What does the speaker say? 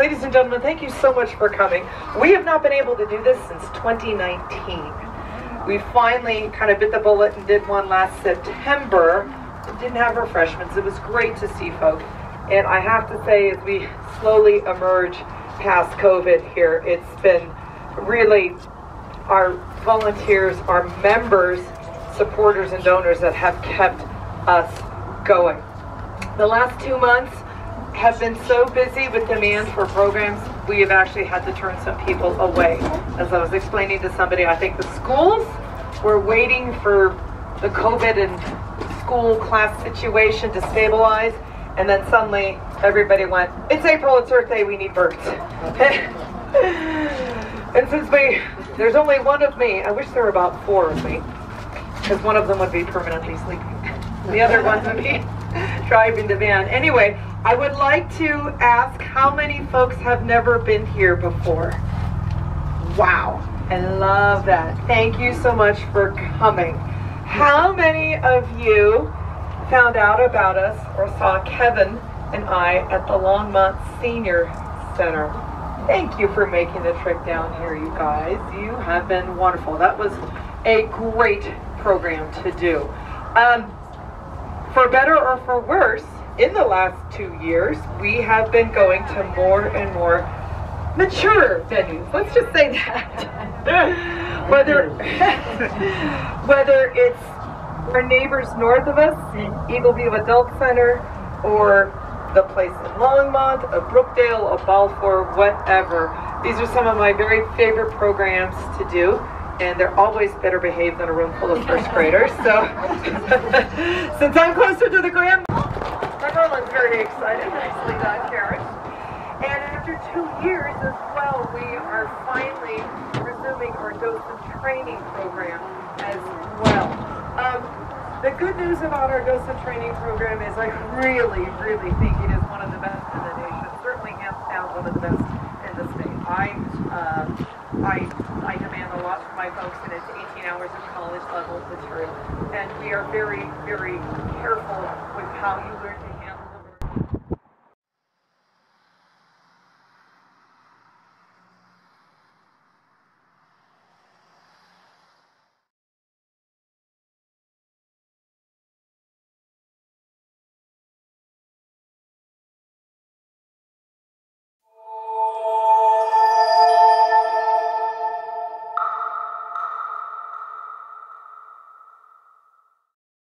Ladies and gentlemen, thank you so much for coming. We have not been able to do this since 2019. We finally kind of bit the bullet and did one last September. Didn't have refreshments. It was great to see folks. And I have to say, as we slowly emerge past COVID here, it's been really our volunteers, our members, supporters, and donors that have kept us going. The last two months have been so busy with demand for programs, we have actually had to turn some people away. As I was explaining to somebody, I think the schools were waiting for the COVID and school class situation to stabilize, and then suddenly everybody went, it's April, it's Earth Day, we need birds. and since we, there's only one of me, I wish there were about four of me, because one of them would be permanently sleeping. The other one would be driving the van. Anyway, I would like to ask how many folks have never been here before? Wow, I love that. Thank you so much for coming. How many of you found out about us or saw Kevin and I at the Longmont Senior Center? Thank you for making the trip down here, you guys. You have been wonderful. That was a great program to do. Um, for better or for worse, in the last two years, we have been going to more and more mature venues. Let's just say that. whether whether it's our neighbors north of us, mm-hmm. Eagle View Adult Center, or the place in Longmont, a Brookdale, a Balfour, whatever. These are some of my very favorite programs to do and they're always better behaved than a room full of first graders. So, since I'm closer to the grand, Merlin's very excited. Nicely done, Karen. And after two years as well, we are finally resuming our docent training program as well. Um, the good news about our docent training program is I really, really think it is one of the best in the nation. Certainly, hands down, one of the best in the state. I, uh, I, I demand a lot from my folks, and it's 18 hours of college level material. And we are very, very careful with how you learn